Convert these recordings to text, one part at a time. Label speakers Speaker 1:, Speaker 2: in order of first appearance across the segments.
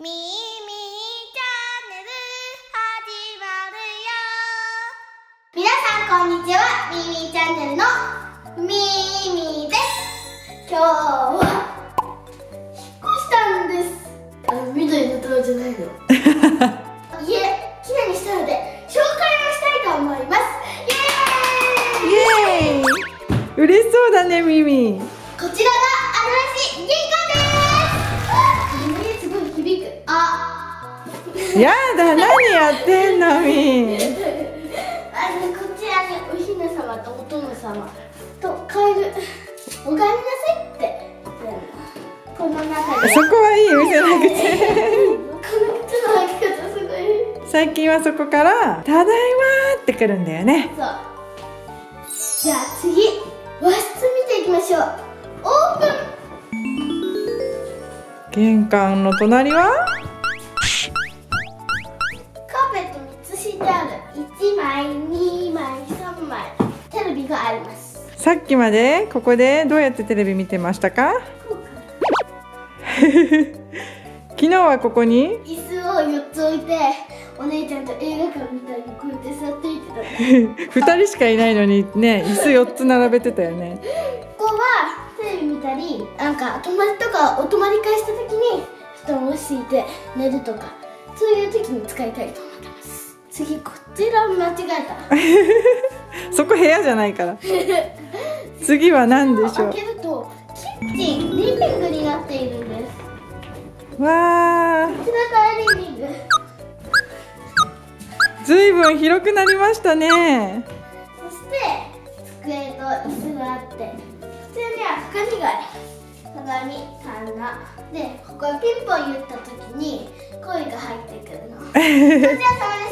Speaker 1: みーみーチャンネル始まるよ。皆さんこんにちは。みーみーチャンネルのみーみーです。今日は引っ越したんです。あの緑の塔じゃないの。家きれいにしたので紹介をしたいと思います。イエーイ。
Speaker 2: イエーイ。嬉しそうだねミミ。
Speaker 1: こちらが新しい玄関
Speaker 2: やだ何やってんのミ
Speaker 1: あのこちらにお姫様とお殿様とカエルおかえりなさいって。この中で
Speaker 2: そこはいい見せなくて。
Speaker 1: この靴の履き方すごい。
Speaker 2: 最近はそこから「ただいま」ってくるんだよね。
Speaker 1: そう。じゃあ次和室見ていきましょう。オープン。
Speaker 2: 玄関の隣は？
Speaker 1: 3つ敷いてある1枚2枚3枚。テレビがあります。
Speaker 2: さっきまでここでどうやってテレビ見てましたか？昨日はここに？
Speaker 1: 椅子を4つ置いてお姉ちゃんと映画館みたいにこうやって座っていてた。んだ
Speaker 2: 2人しかいないのにね椅子4つ並べてたよね。
Speaker 1: ここはテレビ見たりなんか友達とかお泊まり会した時に布団を敷いて寝るとかそういう時に使いたいと次こちら間違え
Speaker 2: そこ部屋じゃないから。次は何で
Speaker 1: た
Speaker 2: しょ
Speaker 1: 開けるとキッチンリビングになっているんです。
Speaker 2: うわー
Speaker 1: こちらがリビング。
Speaker 2: ずいぶん広くなりましたね。
Speaker 1: そして机と椅子があってこちらには鏡があります鏡棚。でここはピンポン言った時に声が入ってくるの。どちら様です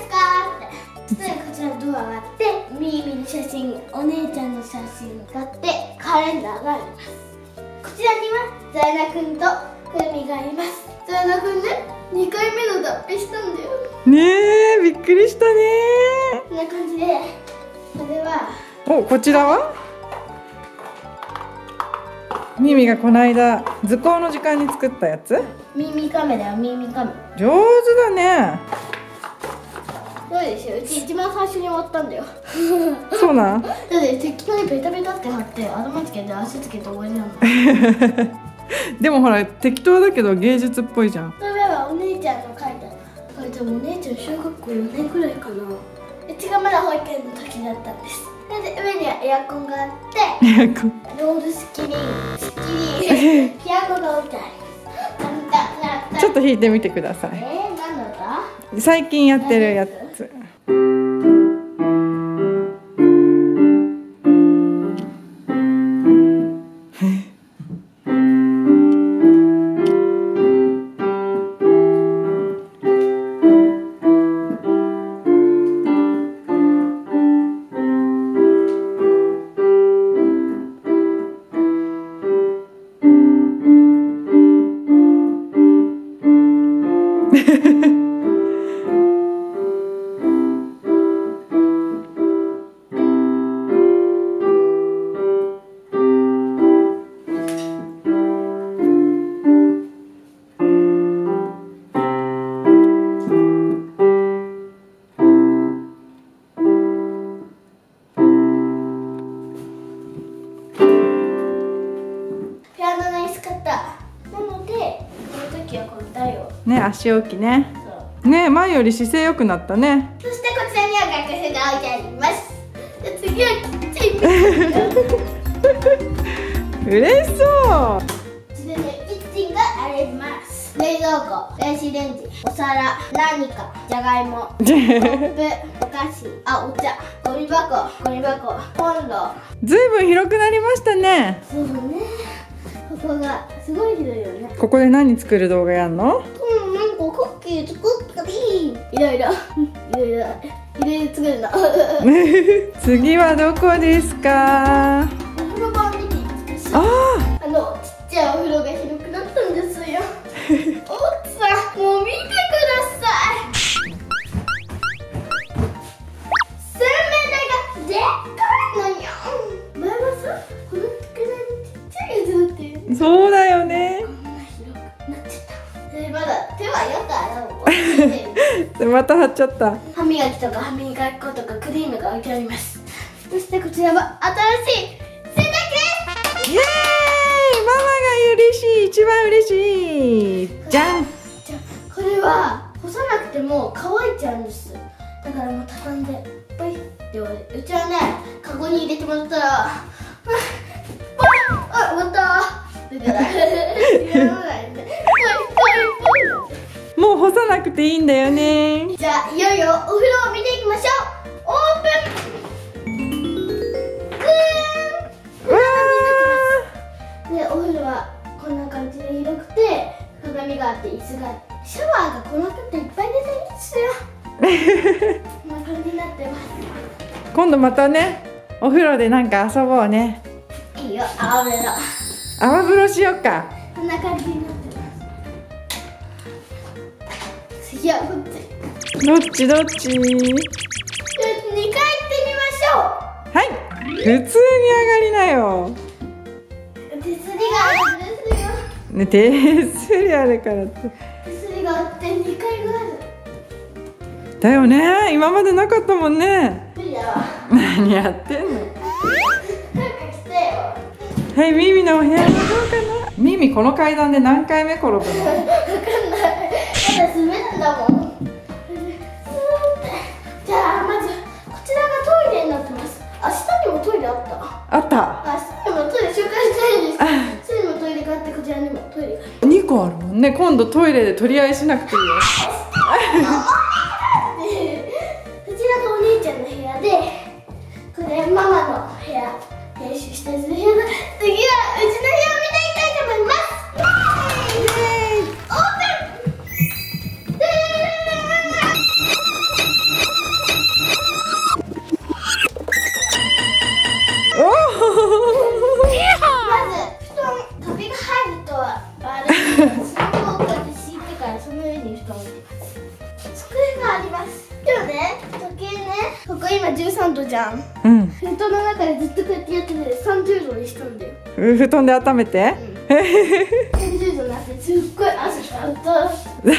Speaker 1: があってミーミーの写真お姉ちゃんの写真があってカレンダーがあります。こちらにはザイナくんとクルミがいます。ザイナくんね2回目の脱皮したんだよ。
Speaker 2: ねえびっくりしたね。
Speaker 1: こんな感じで。これは。
Speaker 2: おこちらは？ミミがこの間図工の時間に作ったやつ？
Speaker 1: 耳カメだよ耳カメ。
Speaker 2: 上手だね
Speaker 1: そうですよ。うち一番最初に終わったんだよ。
Speaker 2: そうなん？
Speaker 1: だって適当にベタベタって貼って頭つけて足つけて終わりなの。
Speaker 2: でもほら適当だけど芸術っぽいじゃん。
Speaker 1: それはお姉ちゃんの描いたの。これでもお姉ちゃん小学校4年くらいかな。うちがまだ保育園の時だったんです。で上にはエアコンがあってロールスキリンスキリンピアノが置いてあります。
Speaker 2: ちょっと弾いてみてください。
Speaker 1: えー、
Speaker 2: 最近やってるやつ。
Speaker 1: を
Speaker 2: ね足置きねね前より姿勢良くなったね。
Speaker 1: そしてこちらには楽譜が置いてあります。じゃあ次はキッチン
Speaker 2: 嬉しそう。
Speaker 1: キッチンがあります。冷蔵庫。電子レンジお皿何かじゃがいもコップお菓子あお茶ゴミ箱ゴミ箱コンロ
Speaker 2: ずいぶん広くなりましたね
Speaker 1: そうねここがすごい広いよね
Speaker 2: ここで何作る動画やんの
Speaker 1: クッキー作ったりいろいろ。いろいろ。いろいろ作るの。
Speaker 2: 次はどこですか？
Speaker 1: お風呂場を見て
Speaker 2: あ
Speaker 1: あのちっちゃいお風呂が広くなったんですよ た
Speaker 2: 貼っちゃった。
Speaker 1: 歯磨きとか歯磨き粉とかクリームが置いてあります。そしてこちらは新しい洗濯機です。
Speaker 2: イエーイ。ママが嬉しい。一番嬉しい。じゃん。
Speaker 1: じゃあこれは干さなくても乾いちゃうんです。だからもう畳んでポイってうちはね。カゴに入れてもらったらああ終わった。だからやらな
Speaker 2: もう干さなくていいんだよね
Speaker 1: シャワーがこの方いっぱい出てるんですよこんな感じになってます。
Speaker 2: ー今度またねお風呂でなんか遊ぼうね。
Speaker 1: いいよ泡風呂。
Speaker 2: 泡風呂しよっか。
Speaker 1: こんな感じになってます。次はこっち。
Speaker 2: どっちどっち
Speaker 1: ？2回行ってみましょ
Speaker 2: はい。普通に上がりなよ。
Speaker 1: う手すりがあるんですよ
Speaker 2: ね手すりあるからってだよね。今までなかったもんね。何やってんの？はいミミのお部屋はどうかな。ミミこの階段で何回目転ぶの？
Speaker 1: わかんない。まだ滑るんだもん。じゃあまずこちらがトイレになってます。あ下にもトイレあった。
Speaker 2: あった。
Speaker 1: あ下にもトイレ紹介したいです。下にもトイレがあってこちらにもトイレがある
Speaker 2: 2個あるもんね。今度トイレで取り合いしなくていいよ。
Speaker 1: で こちらがお姉ちゃんの部屋でこれママの部屋練習してる部屋だ次はうちの部屋ゃん。
Speaker 2: うん。
Speaker 1: 布団の中でずっとこうやってやってて30度にしたんだよ。
Speaker 2: 布団で温めて
Speaker 1: ？30度になってすっごい汗かうと。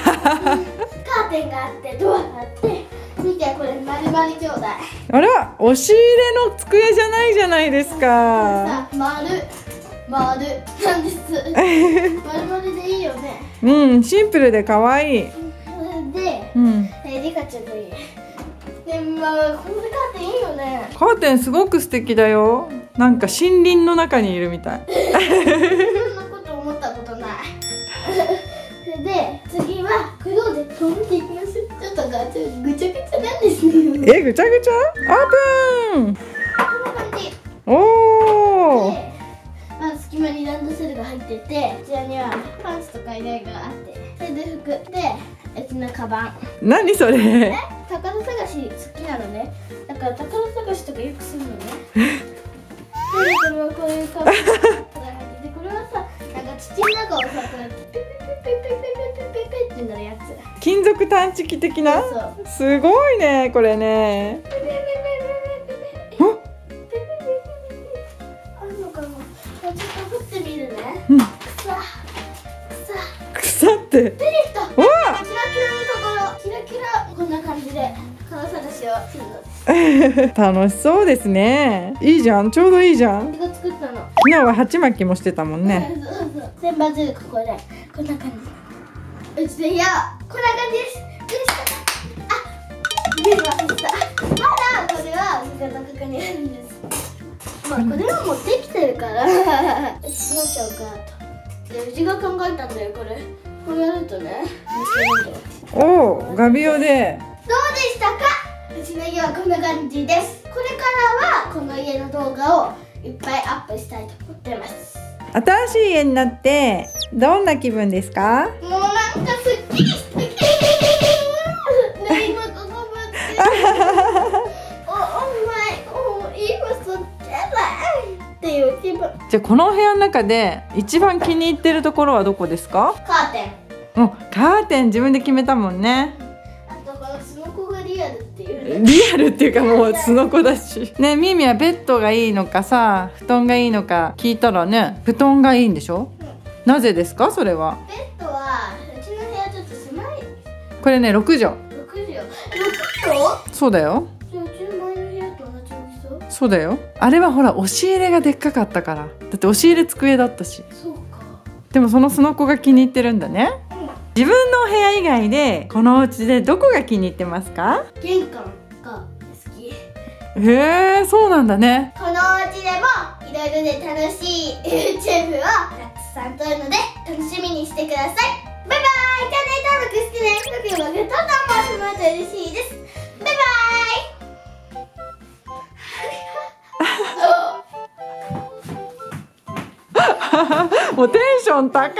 Speaker 1: カーテンがあってドアがあって見てこれ丸々兄弟。
Speaker 2: あら押し入れの机じゃないじゃないですか。
Speaker 1: さ丸。丸。なんです。丸々でいいよね。
Speaker 2: うんシンプルで可愛い。
Speaker 1: で
Speaker 2: うん。
Speaker 1: えリカちゃんの家でまあこのカーテンいいよね。
Speaker 2: カーテンすごく素敵だよ。なんか森林の中にいるみたい。
Speaker 1: そんなこと思ったことない。で次はクローゼットを見ていきます。ちょっとガチャぐちゃぐちゃなんですよ。
Speaker 2: えぐちゃぐちゃ？オープン！
Speaker 1: こんな感じ。
Speaker 2: おお
Speaker 1: でまず隙間にランドセルが入っててこちらにはパンツとか以外があってそれで服。でうちのカバン。
Speaker 2: 何それ？
Speaker 1: え？宝探し好きなのね。だから宝探しとかよくするのね。でこれはこういうでこれはさなんか土の中をさこうやってペペペペペペペペペペってなるやつ。
Speaker 2: 金属探知機的な？すごいねこれね。
Speaker 1: ペペペペペペペペ
Speaker 2: お
Speaker 1: ペペペペペあるのかなあちょっと振ってみるね
Speaker 2: うん
Speaker 1: くさくさ
Speaker 2: 腐って
Speaker 1: で宝探しをするのです。
Speaker 2: 楽しそうですね。いいじゃん。ちょうどいいじゃん。
Speaker 1: 私が作ったの？
Speaker 2: 昨日は鉢巻きもしてたもんね。
Speaker 1: そうそう千羽鶴ここでこんな感じ。うちの部屋こんな感じです。よいしょあしたまだこれはの中にあるんですまあこれはもうできてるから。うちのちゃうかと。でうちが考えたんだよこれ。これやるとね。
Speaker 2: おお画鋲で
Speaker 1: どうでしたか？うちの家はこんな感じです。これからはこの家の動画をいっぱいアップしたいと思ってます。
Speaker 2: 新しい家になってどんな気分ですか？
Speaker 1: もうなんかすっきりして いっていう気分。
Speaker 2: じゃあこの部屋の中で一番気に入ってるところはどこですか？
Speaker 1: カーテン。
Speaker 2: おカーテン自分で決めたもんね
Speaker 1: リアルっていう
Speaker 2: かもうすのこだし。ねミミはベッドがいいのかさ布団がいいのか聞いたらね布団がいいんでしょ？なぜですか？それは。
Speaker 1: ベッドはうちの部屋
Speaker 2: これね6畳。
Speaker 1: 6畳？6畳？
Speaker 2: そうだよ。
Speaker 1: じゃあうちの前の部屋と同じ大きさ？
Speaker 2: そうだよ。あれはほら押し入れがでっかかったから。だって押し入れ机だったし。
Speaker 1: そうか。
Speaker 2: でもそのすのこが気に入ってるんだね。自分のお部屋以外でこのお家でどこが気に入ってますか？
Speaker 1: 玄関
Speaker 2: へえそうなんだね。
Speaker 1: このお家でもいろいろで楽しい YouTube をたくさん撮るので楽しみにしてください。バイバイ。チャンネル登録してねよくよくとともしまると嬉しいです。バイバイ。
Speaker 2: もうテンション高っ